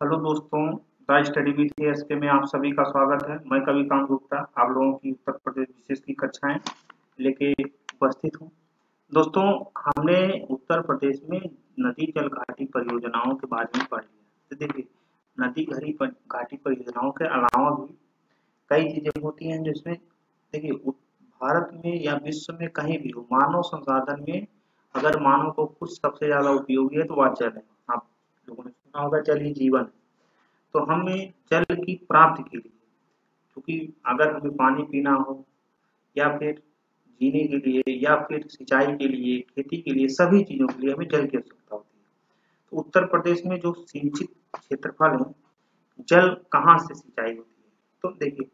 Hello दोस्तों the study with S के में आप सभी का स्वागत है। मैं कवि कांत गुप्ता, आप लोगों की उत्तर प्रदेश विशेष की कक्षाएँ लेके उपस्थित हूँ। दोस्तों, हमने उत्तर प्रदेश में नदी जल घाटी परियोजनाओं के बारे में पढ़ लिया। तो देखिए, नदी घड़ी घाटी परियोजनाओं के अलावा भी कई चीज़ें होती हैं जिसमें, देखिए भारत में या विश्व में कहीं भी हो, मानव संसाधन में अगर मानव को कुछ सबसे ज़्यादा उपयोगी है तो वह जल है। आप लोगों ने सुना होगा जल ही जीवन तो हमें जल की प्राप्ति के लिए, क्योंकि अगर हमें पानी पीना हो, या फिर जीने के लिए, या फिर सिंचाई के लिए, खेती के लिए, सभी चीज़ों के लिए हमें जल की आवश्यकता होती है। तो उत्तर प्रदेश में जो सिंचित क्षेत्रफल है, जल कहाँ से सिंचाई होती है? तो देखिए,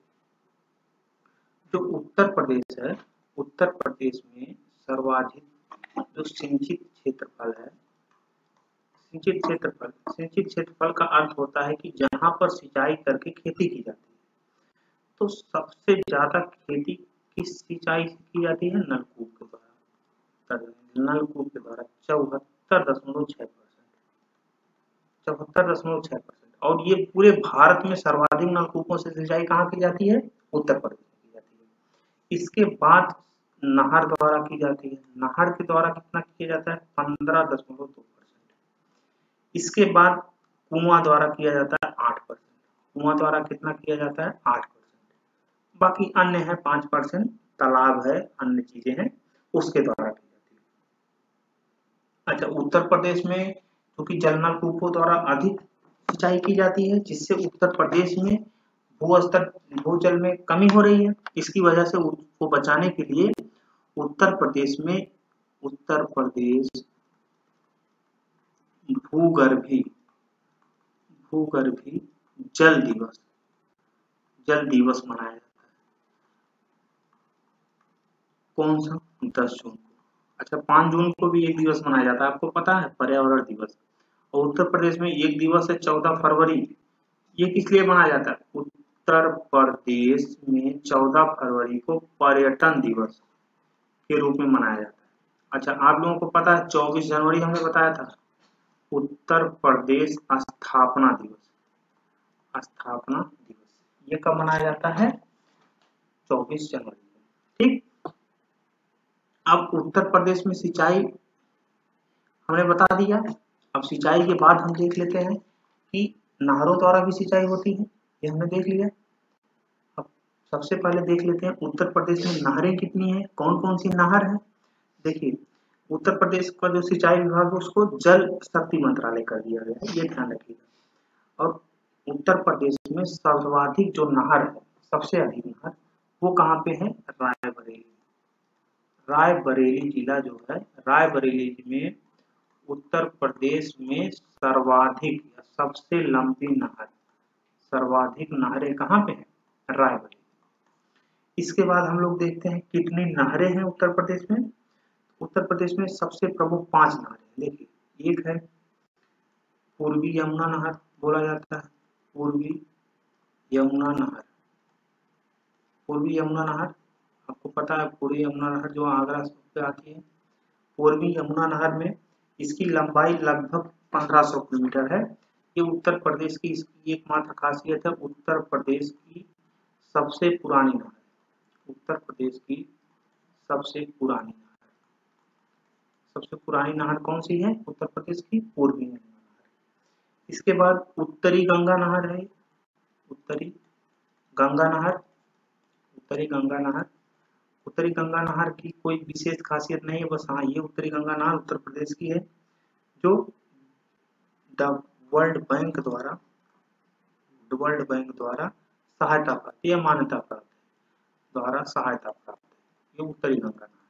जो उत्तर प्रदेश है, उत्तर प्रदेश में सर्वाधिक जो सिंचित क्षेत्रफल है सिंचित क्षेत्रफल सिंचित क्षेत्रफल का अर्थ होता है कि जहाँ पर सिंचाई करके खेती की जाती है। तो सबसे ज़्यादा खेती किस सिंचाई की जाती है? नलकूप के द्वारा। नलकूप के द्वारा चौहत्तर दशमलव छह परसेंट। चौहत्तर दशमलव छह परसेंट। और ये पूरे भारत में सर्वाधिक नलकूपों से सिंचाई कहाँ की जाती है? उत्तर प्रदेश में की जाती है। इसके बाद नहर द्वारा की जाती है। नहर के द्वारा कितना किया जाता है? पंद्रह दशमलव दो परसेंट। इसके बाद कुआ द्वारा किया जाता है आठ परसेंट। कुआँ द्वारा कितना किया जाता है? आठ परसेंट। बाकी अन्य है, पाँच परसेंट। तालाब है, अन्य चीज़ें हैं, उसके द्वारा की जाती है। अच्छा उत्तर प्रदेश में, क्योंकि जल नलकूपों द्वारा अधिक सिंचाई की जाती है, जिससे उत्तर प्रदेश में भू स्तर भूजल में कमी हो रही है, इसकी वजह से उसको बचाने के लिए उत्तर प्रदेश में, उत्तर प्रदेश भूगर्भी भूगर्भी जल दिवस जल दिवस मनाया जाता है। कौन सा? दस जून को। अच्छा पाँच जून को भी एक दिवस मनाया जाता है, आपको पता है, पर्यावरण दिवस। और उत्तर प्रदेश में एक दिवस है, चौदह फरवरी। ये किस लिए मनाया जाता है? उत्तर प्रदेश में 14 फरवरी को पर्यटन दिवस के रूप में मनाया जाता है। अच्छा आप लोगों को पता है 24 जनवरी हमने बताया था। उत्तर प्रदेश स्थापना दिवस। स्थापना दिवस। ये कब मनाया जाता है? 24 जनवरी ठीक? अब उत्तर प्रदेश में सिंचाई हमने बता दिया। अब सिंचाई के बाद हम देख लेते हैं कि नहरों द्वारा भी सिंचाई होती है। ये हमने देख लिया। अब सबसे पहले देख लेते हैं, उत्तर प्रदेश में नहरें कितनी हैं? कौन कौन सी नहर है? देखिए उत्तर प्रदेश का जो सिंचाई विभाग है, उसको जल शक्ति मंत्रालय कर दिया गया है, ये ध्यान रखिएगा। और उत्तर प्रदेश में सर्वाधिक जो नहर है, सबसे अधिक नहर, वो कहाँ पे है? रायबरेली। रायबरेली जिला जो है, रायबरेली में उत्तर प्रदेश में सर्वाधिक सबसे लंबी नहर, सर्वाधिक नहरें कहाँ पे हैं? रायबरेली। इसके बाद हम लोग देखते हैं कितनी नहरें हैं उत्तर प्रदेश में। उत्तर प्रदेश में सबसे प्रमुख पाँच नहरें देखिए, एक है पूर्वी यमुना नहर बोला जाता है। पूर्वी यमुना नहर। पूर्वी यमुना नहर, आपको पता है, पूर्वी यमुना नहर जो आगरा से आती है। पूर्वी यमुना नहर में इसकी लंबाई लगभग 1500 किलोमीटर है। ये उत्तर प्रदेश की इसकी एकमात्र खासियत है, उत्तर प्रदेश की सबसे पुरानी नहर उत्तर प्रदेश की सबसे पुरानी नहर। सबसे पुरानी नहर कौन सी है? उत्तर प्रदेश की पूर्वी नहर। इसके बाद उत्तरी गंगा नहर है। उत्तरी गंगा नहर, उत्तरी गंगा नहर। उत्तरी गंगा नहर की कोई विशेष खासियत नहीं है, बस हाँ ये उत्तरी गंगा नहर उत्तर प्रदेश की है, जो द वर्ल्ड बैंक द्वारा वर्ल्ड बैंक द्वारा सहायता प्राप्त, या मान्यता प्राप्त द्वारा सहायता प्राप्त है। ये उत्तरी गंगा नहर।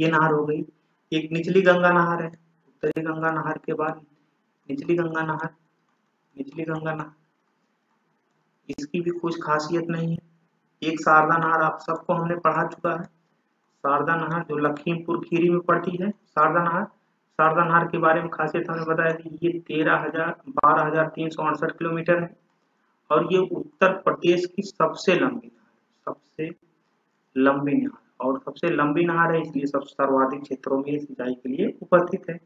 ये नहर हो गई। एक निचली गंगा नहर है। उत्तरी गंगा नहर के बाद निचली गंगा नहर, निचली गंगा नहर। इसकी भी कुछ खासियत नहीं है। एक शारदा नहर आप सबको हमने पढ़ा चुका है। शारदा नहर जो लखीमपुर खीरी में पड़ती है, शारदा नहर शारदा नहर के बारे में खासियत हमें बताया कि ये तेरह हज़ार, बारह हज़ार तीन सौ अड़सठ किलोमीटर है और ये उत्तर प्रदेश की सबसे लंबी नहर सबसे लंबी नहर। और सबसे लंबी नहर है, इसलिए सब सर्वाधिक क्षेत्रों में सिंचाई के लिए उपस्थित है।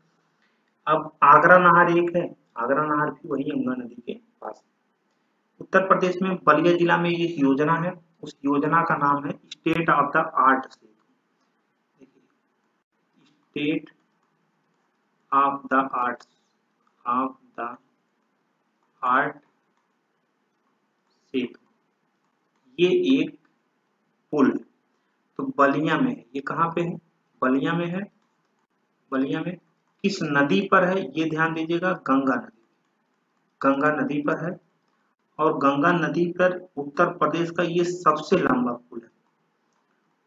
अब आगरा नहर एक है, आगरा नहर भी वही यमुना नदी के पास। उत्तर प्रदेश में बलिया जिला में एक योजना है, उस योजना का नाम है state of the art state of the art of the art सेतु ये एक पुल है। तो बलिया में ये कहाँ पे है? बलिया में है। बलिया में किस नदी पर है? ये ध्यान दीजिएगा, गंगा नदी। गंगा नदी पर है और गंगा नदी पर उत्तर प्रदेश का ये सबसे लंबा पुल है।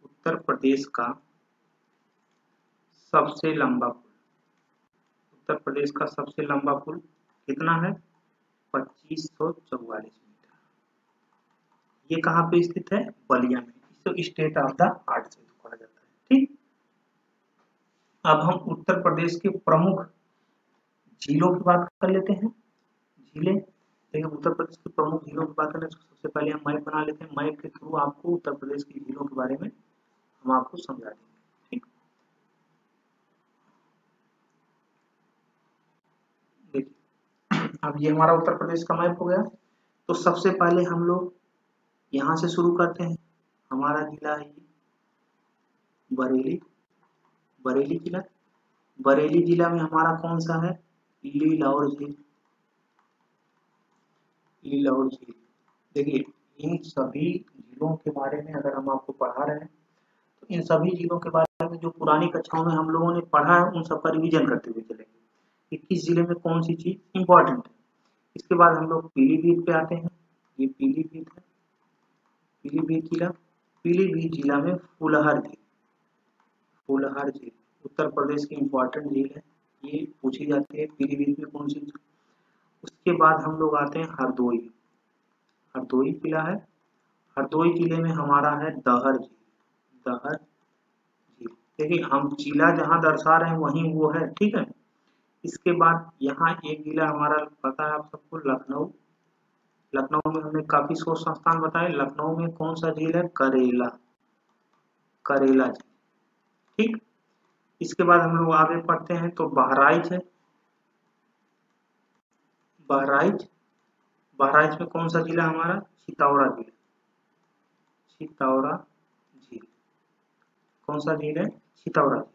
उत्तर प्रदेश का सबसे लंबा पुल। उत्तर प्रदेश का सबसे लंबा पुल कितना है? पच्चीस सौ चौवालीस मीटर। ये कहाँ पे स्थित है? बलिया में। इसे स्टेट ऑफ़ द आर्ट से कहा जाता है, ठीक? अब हम उत्तर प्रदेश के प्रमुख झीलों की बात कर लेते हैं। झीलें देखिए उत्तर प्रदेश की प्रमुख झीलों की बात करें तो सबसे पहले हम मैप बना लेते हैं। मैप के थ्रू आपको उत्तर प्रदेश की झीलों के बारे में हम आपको समझा देंगे, ठीक? देखिए, अब ये हमारा उत्तर प्रदेश का मैप हो गया। तो सबसे पहले हम लोग यहाँ से शुरू करते हैं। हमारा जिला है बरेली। बरेली जिला बरेली जिला में हमारा कौन सा है? लीलाउर झील। लीलाउर झील। देखिए, इन सभी झीलों के बारे में अगर हम आपको पढ़ा रहे हैं तो इन सभी झीलों के बारे में जो पुरानी कक्षाओं में हम लोगों ने पढ़ा है, उन सबका रिविजन करते हुए चलेंगे। कि किस ज़िले में कौन सी चीज़ इंपॉर्टेंट है? इसके बाद हम लोग पीलीभीत पे आते हैं। ये पीलीभीत है। पीलीभीत जिला पीलीभीत जिला में फुलहर झील। फुलहर झील। उत्तर प्रदेश की इंपॉर्टेंट झील है। ये पूछी जाती है पीलीभीत में कौन सी उसके बाद हम लोग आते हैं हरदोई। हरदोई किला है। हरदोई ज़िले में हमारा है दहर झील। दहर झील। देखिए, हम जिला जहाँ दर्शा रहे हैं, वहीं वो है, ठीक है? इसके बाद यहाँ एक जिला हमारा पता है आप सबको, लखनऊ। लखनऊ में हमने काफ़ी शोध संस्थान बताए। लखनऊ में कौन सा झील है? करेला। करेला झील। ठीक? इसके बाद हम लोग आगे पढ़ते हैं तो बहराइच है। बहराइच? बहराइच में कौन सा जिला हमारा? चितौरा जिला चितौरा झील। कौन सा झील है? चितौरा झील।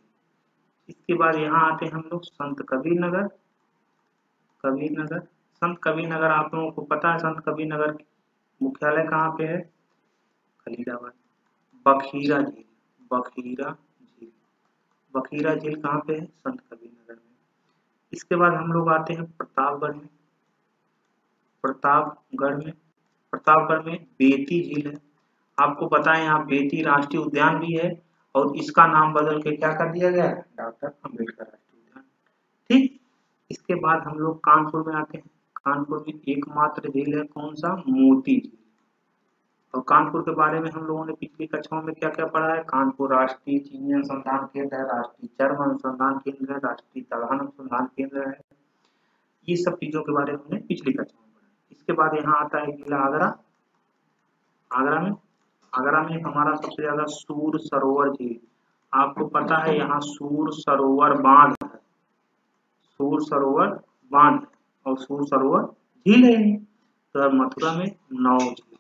इसके बाद यहाँ आते हैं हम लोग संत कबीर नगर कबीर नगर संत कबीर नगर आप लोगों को पता है संत कबीर नगर मुख्यालय कहाँ पे है? खलीलाबाद। बखीरा झील बखीरा झील। बखीरा झील कहाँ पे है? संत कबीर नगर में। इसके बाद हम लोग आते हैं प्रतापगढ़ में। प्रतापगढ़ में प्रतापगढ़ में बेती झील है। आपको पता है यहाँ बेती राष्ट्रीय उद्यान भी है और इसका नाम बदल के क्या कर दिया गया? है डॉक्टर अंबेडकर राष्ट्रीय उद्यान। ठीक, इसके बाद हम लोग कानपुर में आते हैं। कानपुर में एकमात्र झील है कौन सा? मोती। झील और कानपुर के बारे में हम लोगों ने पिछली कक्षाओं में क्या क्या पढ़ा है? कानपुर राष्ट्रीय चीनी अनुसंधान केंद्र है, राष्ट्रीय चर्म अनुसंधान केंद्र है, राष्ट्रीय दलहन अनुसंधान केंद्र है। ये सब चीज़ों के बारे में हमने पिछली कक्षा में पढ़ा इसके बाद यहाँ आता है जिला आगरा। आगरा में? आगरा में हमारा सबसे ज़्यादा सूर सरोवर झील आपको पता है यहाँ सूर सरोवर बाँध है। सूर सरोवर बाँध और सूर सरोवर झील है। तो मथुरा में नौ झील।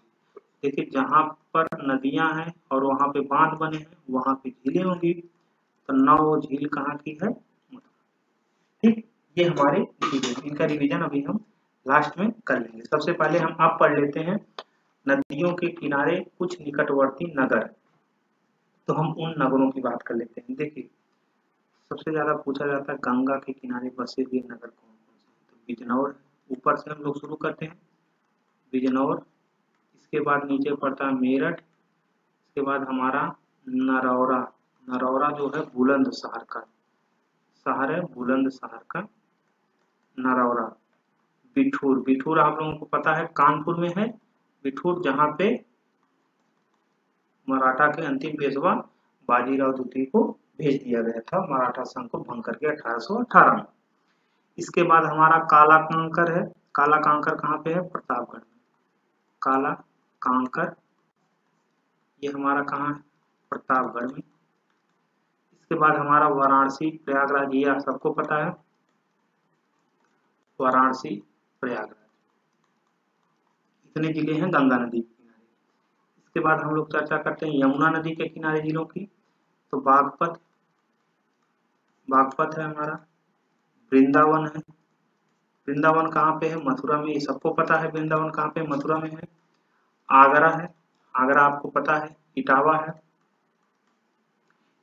देखिए, जहाँ पर नदियाँ हैं और वहाँ पे बाँध बने हैं, वहाँ पे झीलें होंगी। तो नौ झील कहाँ की है? ठीक, ये हमारे इनका रिवीजन अभी हम लास्ट में कर लेंगे। सबसे पहले हम अब पढ़ लेते हैं, नदियों के किनारे कुछ निकटवर्ती नगर। तो हम उन नगरों की बात कर लेते हैं। देखिए, सबसे ज़्यादा पूछा जाता है गंगा के किनारे बसे हुए नगर कौन बिजनौर, ऊपर से हम लोग शुरू करते हैं। बिजनौर, इसके बाद नीचे पड़ता है मेरठ, इसके बाद हमारा नरौरा। नरौरा जो है बुलंद शहर का। शहर है बुलंद शहर का नरौरा। बिठूर। बिठूर आप लोगों को पता है कानपुर में है। बिठूर जहाँ पे मराठा के अंतिम पेशवा बाजीराव द्वितीय को भेज दिया गया था। मराठा संघ को भंग करके 1818 में। इसके बाद हमारा काला कांकर है। काला कांकर कहाँ पे है? प्रतापगढ़ में। काला कांकर, ये हमारा कहाँ है? प्रतापगढ़ में। इसके बाद हमारा वाराणसी, प्रयागराज, ये आप सबको पता है। वाराणसी, प्रयागराज। इतने ज़िले हैं गंगा नदी के किनारे। इसके बाद हम लोग चर्चा करते हैं यमुना नदी के किनारे जिलों की। तो बागपत बागपत है हमारा। वृंदावन है। वृंदावन कहाँ पे है? मथुरा में। ये सबको पता है वृंदावन कहाँ पे? मथुरा में है। आगरा है। आगरा आपको पता है। इटावा है।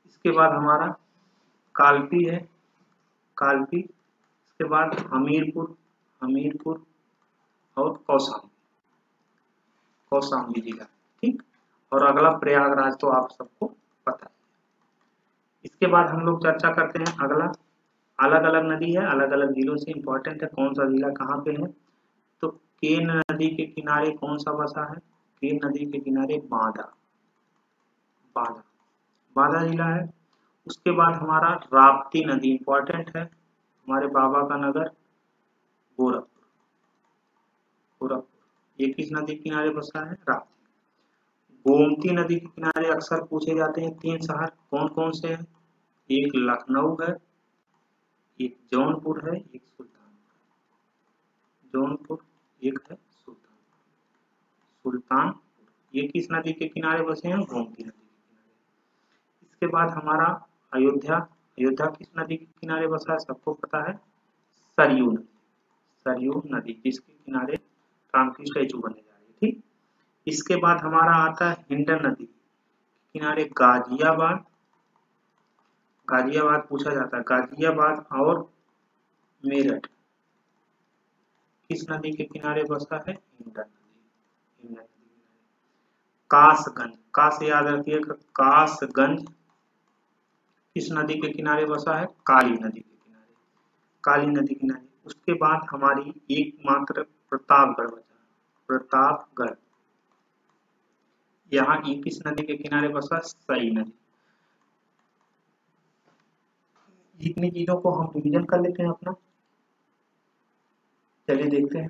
इसके बाद हमारा कालपी है। कालपी। इसके बाद हमीरपुर। हमीरपुर और कौशाम्बी कौशाम्बी जिला। ठीक? और अगला प्रयागराज तो आप सबको पता है। इसके बाद हम लोग चर्चा करते हैं अगला। अलग अलग नदी है अलग अलग जिलों से इंपॉर्टेंट है, कौन सा जिला कहाँ पे है? तो केन नदी के किनारे कौन सा बसा है? केन नदी के किनारे बांदा। बांदा। बांदा जिला है। उसके बाद हमारा राप्ती नदी इंपॉर्टेंट है। हमारे बाबा का नगर गोरखपुर। गोरखपुर। ये किस नदी के किनारे बसा है? राप्ती। गोमती नदी के किनारे अक्सर पूछे जाते हैं तीन शहर कौन कौन से हैं? एक लखनऊ है एक जौनपुर है, एक सुल्तानपुर जौनपुर एक है, सुल्तानपुर। सुल्तानपुर ये किस नदी के किनारे बसे हैं गोमती नदी के किनारे। इसके बाद हमारा अयोध्या अयोध्या किस नदी के किनारे बसा है, सबको पता है? सरयू नदी। सरयू नदी जिसके किनारे? राम की स्टैचू बने जा रही है, ठीक? इसके बाद हमारा आता है हिंडन नदी किनारे, गाजियाबाद। गाजियाबाद पूछा जाता है। गाजियाबाद और मेरठ। किस नदी के किनारे बसा है? हिंडन नदी। हिंडन नदी कासगंज। कास याद रखिएगा कासगंज किस नदी के किनारे बसा है? काली नदी के किनारे। काली नदी किनारे। उसके बाद हमारी एकमात्र प्रतापगढ़ बचा प्रतापगढ़। यहाँ किस नदी के किनारे बसा सई नदी। इतनी चीज़ों को हम डिवीज़न कर लेते हैं अपना। चलिए देखते हैं।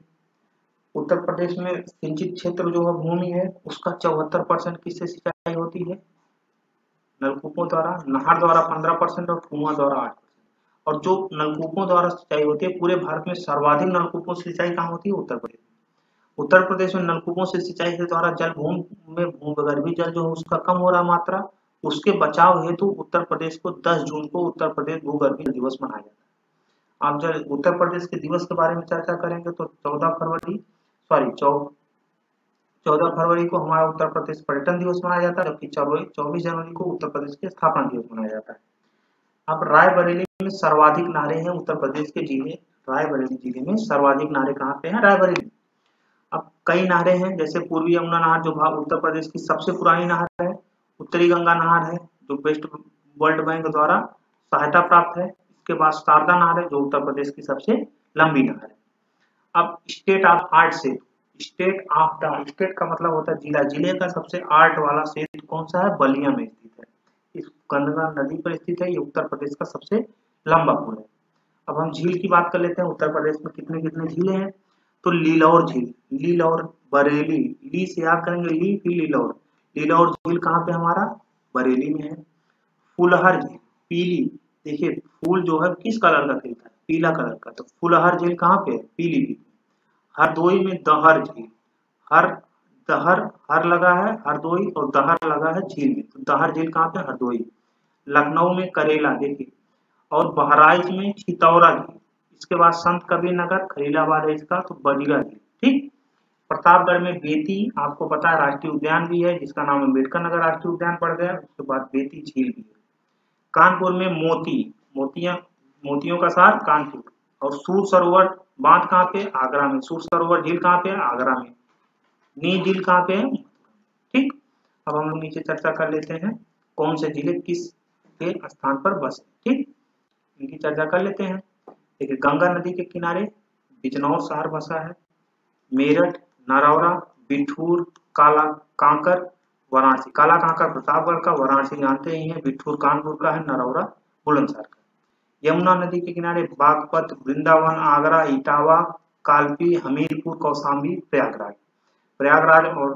उत्तर प्रदेश में सिंचित क्षेत्र जो है भूमि है, उसका चौहत्तर परसेंट किससे सिंचाई होती है? नलकूपों द्वारा, नहर द्वारा पंद्रह परसेंट और कुआँ द्वारा आठ परसेंट। और जो नलकूपों द्वारा सिंचाई होती है, पूरे भारत में सर्वाधिक नलकूपों से सिंचाई कहाँ होती है? उत्तर प्रदेश उत्तर प्रदेश में नलकूपों से सिंचाई के द्वारा जल, भूमि में भूगर्भीय जल जो है उसका कम हो रहा मात्रा उसके बचाव हेतु उत्तर प्रदेश को 10 जून को उत्तर प्रदेश भूगर्भीय दिवस मनाया जाता है। आप जब उत्तर प्रदेश के दिवस के बारे में चर्चा करेंगे तो 14 फरवरी सॉरी चौदह फरवरी को हमारा उत्तर प्रदेश पर्यटन दिवस मनाया जाता है, जबकि चौबीस जनवरी को उत्तर प्रदेश के स्थापना दिवस मनाया जाता है। अब रायबरेली में सर्वाधिक नारे हैं उत्तर प्रदेश के ज़िले, रायबरेली ज़िले में सर्वाधिक नारे कहाँ पे हैं? रायबरेली। अब कई नहरें हैं, जैसे पूर्वी यमुना नहर जो उत्तर प्रदेश की सबसे पुरानी नहर है उत्तरी गंगा नहर है, जो वेस्ट वर्ल्ड बैंक द्वारा सहायता प्राप्त है। इसके बाद शारदा नहर है, जो उत्तर प्रदेश की सबसे लंबी नहर है। अब स्टेट ऑफ़ आर्ट से स्टेट ऑफ़ द स्टेट का मतलब होता है जिला। ज़िले का सबसे आर्ट वाला क्षेत्र कौन सा है? बलिया में स्थित है। इस गंगा नदी पर स्थित है, ये उत्तर प्रदेश का सबसे लंबा पुल है। अब हम झील की बात कर लेते हैं। उत्तर प्रदेश में कितने कितने झीलें हैं? तो लीलौर झील, लीलौर बरेली, ली से याद करेंगे, ली फिर लीलौर। लीलौर झील कहाँ पे हमारा? बरेली में है। फुलहर झील, पीली। देखिए, फूल जो है, किस कलर का खिलता है? पीला कलर का। तो फुलहर झील कहाँ पे है? पीलीभीत हरदोई में दहर झील। हर दहर, हर लगा है हरदोई और दहर लगा है झील में। तो दहर झील कहाँ पे हरदोई लखनऊ में करेला, देखिए। और बहराइच में चितौरा झील। इसके बाद संत कबीर नगर खलीलाबाद है इसका तो बजीरा झील। ठीक? प्रतापगढ़ में बेती, आपको पता है राष्ट्रीय उद्यान भी है, जिसका नाम अंबेडकर नगर राष्ट्रीय उद्यान पड़ गया, उसके बाद बेती झील भी है। कानपुर में मोती, मोतिया, मोतियों का साथ कानपुर। और सूर सरोवर, बाँध कहाँ पे? आगरा में। सूर सरोवर झील कहाँ पे? आगरा में। नी झील कहाँ पे है? ठीक। अब हम लोग नीचे चर्चा कर लेते हैं, कौन से ज़िले किस के स्थान पर बस। ठीक। इनकी चर्चा कर लेते हैं। देखिए, गंगा नदी के किनारे बिजनौर शहर बसा है, मेरठ नरौरा बिठूर, काला कांकर, वाराणसी। काला कांकर प्रतापगढ़ का, वाराणसी जानते ही है, बिठूर कानपुर का है नरौरा बुलंदशहर का। यमुना नदी के किनारे बागपत, वृंदावन, आगरा, इटावा, कालपी, हमीरपुर, कौशाम्बी, प्रयागराज। प्रयागराज और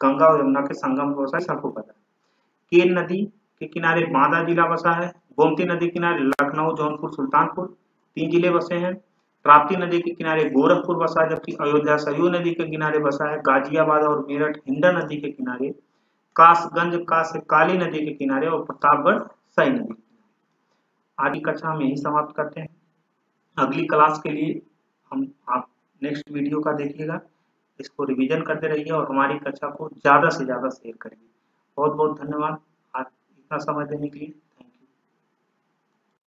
गंगा और यमुना के संगम बसा है सबको पता है। केन नदी के किनारे बांदा जिला बसा है, गोमती नदी किनारे लखनऊ, जौनपुर, सुल्तानपुर, तीन ज़िले बसे हैं। राप्ती नदी के किनारे गोरखपुर बसा है जबकि अयोध्या सरयू नदी के किनारे बसा है। गाजियाबाद और मेरठ हिंडा नदी के किनारे, कासगंज कास काली नदी के किनारे और प्रतापगढ़ सई नदी आदि कक्षा हम यही समाप्त करते हैं। अगली क्लास के लिए हम आप नेक्स्ट वीडियो का देखिएगा। इसको रिवीजन करते रहिए और हमारी कक्षा को ज़्यादा से ज़्यादा शेयर करिए। बहुत बहुत धन्यवाद। आज इतना समय देने के लिए।